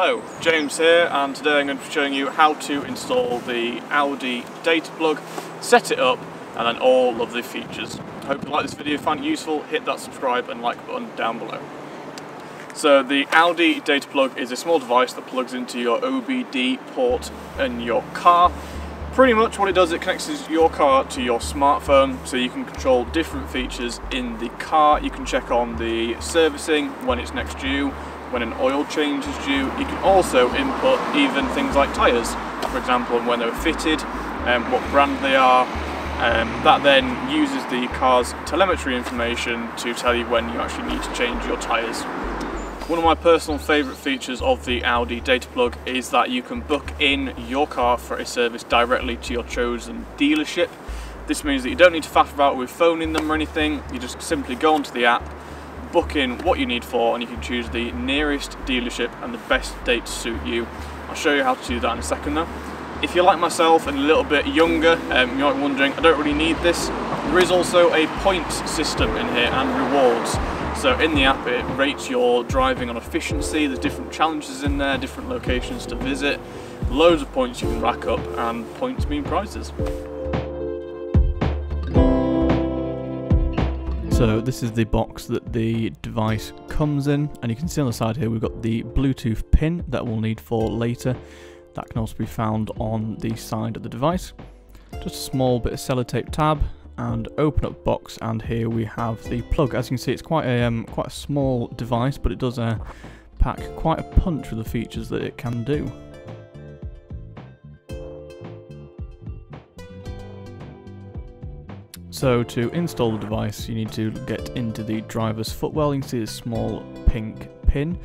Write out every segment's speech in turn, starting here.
Hello, James here and today I'm going to be showing you how to install the Audi data plug, set it up and then all of the features. Hope you like this video, find it useful, hit that subscribe and like button down below. So the Audi data plug is a small device that plugs into your OBD port in your car. Pretty much what it does, it connects your car to your smartphone so you can control different features in the car. You can check on the servicing when it's next due, when an oil change is due. You can also input even things like tyres, for example, when they were fitted, um, what brand they are. Um, that then uses the car's telemetry information to tell you when you actually need to change your tyres. One of my personal favourite features of the Audi data plug is that you can book in your car for a service directly to your chosen dealership. This means that you don't need to faff about with phoning them or anything, you just simply go onto the app, book in what you need for and you can choose the nearest dealership and the best date to suit you. I'll show you how to do that in a second though. If you're like myself and a little bit younger, um, you might be wondering, I don't really need this. There is also a points system in here and rewards. So in the app it rates your driving on efficiency, there's different challenges in there, different locations to visit, loads of points you can rack up and points mean prizes. So this is the box that the device comes in and you can see on the side here we've got the Bluetooth pin that we'll need for later. That can also be found on the side of the device. Just a small bit of sellotape tab and open up box and here we have the plug. As you can see it's quite a um, quite a small device but it does uh, pack quite a punch with the features that it can do. So to install the device you need to get into the driver's footwell, you can see this small pink pin.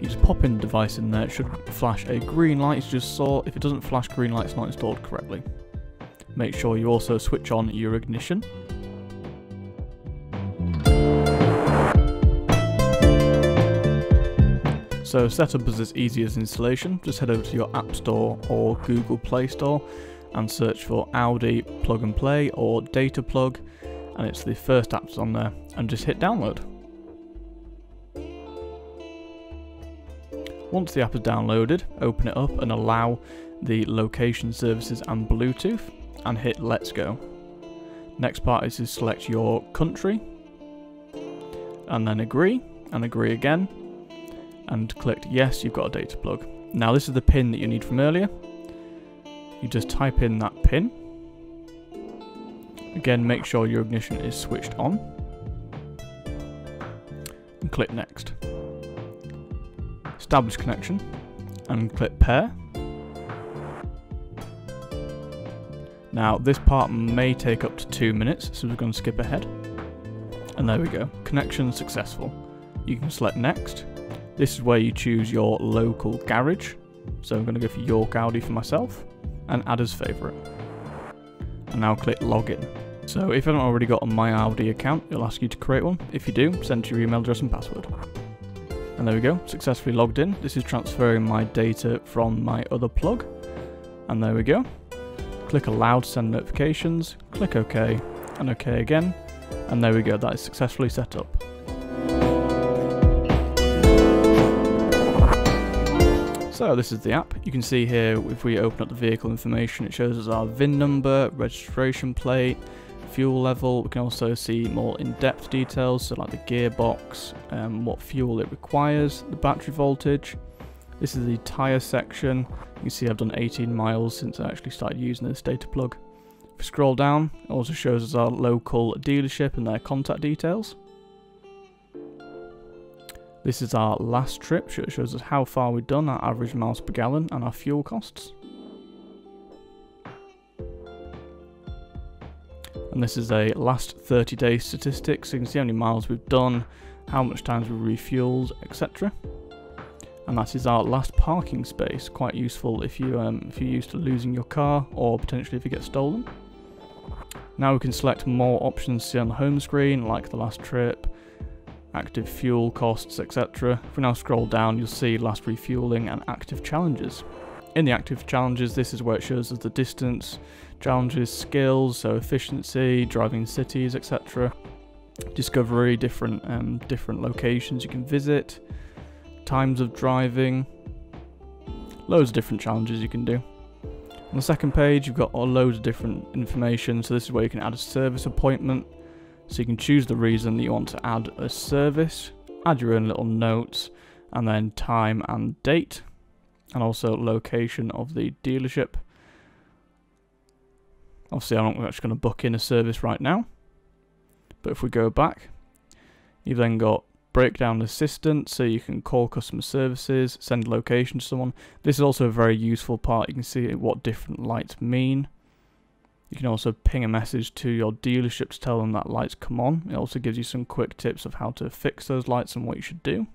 You just pop in the device in there, it should flash a green light, you just saw, if it doesn't flash green light it's not installed correctly. Make sure you also switch on your ignition. So setup is as easy as installation. Just head over to your App Store or Google Play Store and search for Audi Plug and Play or Data Plug and it's the first apps on there and just hit download. Once the app is downloaded, open it up and allow the location services and Bluetooth and hit let's go. Next part is to select your country and then agree and agree again and click yes you've got a data plug. Now this is the pin that you need from earlier. You just type in that pin. Again make sure your ignition is switched on and click next. Establish connection and click pair Now this part may take up to two minutes, so we're going to skip ahead. And there we go, connection successful. You can select next. This is where you choose your local garage. So I'm going to go for York Audi for myself and add as favourite. And now click login. So if you haven't already got a My Audi account, it'll ask you to create one. If you do, send your email address and password. And there we go, successfully logged in. This is transferring my data from my other plug. And there we go click allow to send notifications, click OK, and OK again, and there we go, that is successfully set up. So this is the app. You can see here if we open up the vehicle information it shows us our VIN number, registration plate, fuel level. We can also see more in-depth details so like the gearbox, um, what fuel it requires, the battery voltage, this is the tyre section. You can see I've done 18 miles since I actually started using this data plug. If we scroll down, it also shows us our local dealership and their contact details. This is our last trip, it shows us how far we've done, our average miles per gallon and our fuel costs. And this is a last 30 day statistics, so you can see how many miles we've done, how much times we refueled, etc and that is our last parking space. Quite useful if you um, if you're used to losing your car or potentially if it gets stolen. Now we can select more options see on the home screen like the last trip, active fuel costs, etc. If we now scroll down you'll see last refueling and active challenges. In the active challenges this is where it shows us the distance, challenges, skills, so efficiency, driving cities, etc. Discovery, different um, different locations you can visit, times of driving, loads of different challenges you can do. On the second page, you've got loads of different information. So this is where you can add a service appointment. So you can choose the reason that you want to add a service, add your own little notes, and then time and date, and also location of the dealership. Obviously, I'm not actually going to book in a service right now. But if we go back, you've then got breakdown assistant so you can call customer services, send location to someone. This is also a very useful part. You can see what different lights mean. You can also ping a message to your dealership to tell them that lights come on. It also gives you some quick tips of how to fix those lights and what you should do.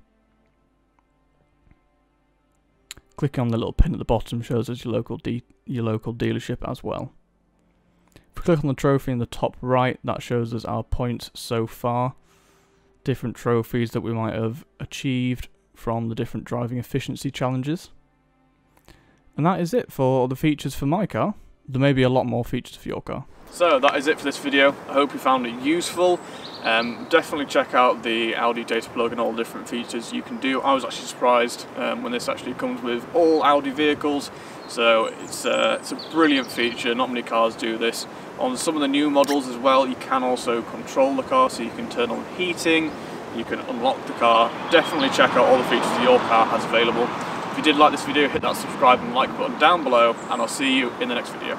Clicking on the little pin at the bottom shows us your local your local dealership as well. If we click on the trophy in the top right, that shows us our points so far different trophies that we might have achieved from the different driving efficiency challenges. And that is it for the features for my car. There may be a lot more features for your car. So that is it for this video. I hope you found it useful. Um, definitely check out the Audi data plug and all the different features you can do. I was actually surprised um, when this actually comes with all Audi vehicles. So it's, uh, it's a brilliant feature, not many cars do this. On some of the new models as well, you can also control the car, so you can turn on heating, you can unlock the car. Definitely check out all the features your car has available. If you did like this video, hit that subscribe and like button down below, and I'll see you in the next video.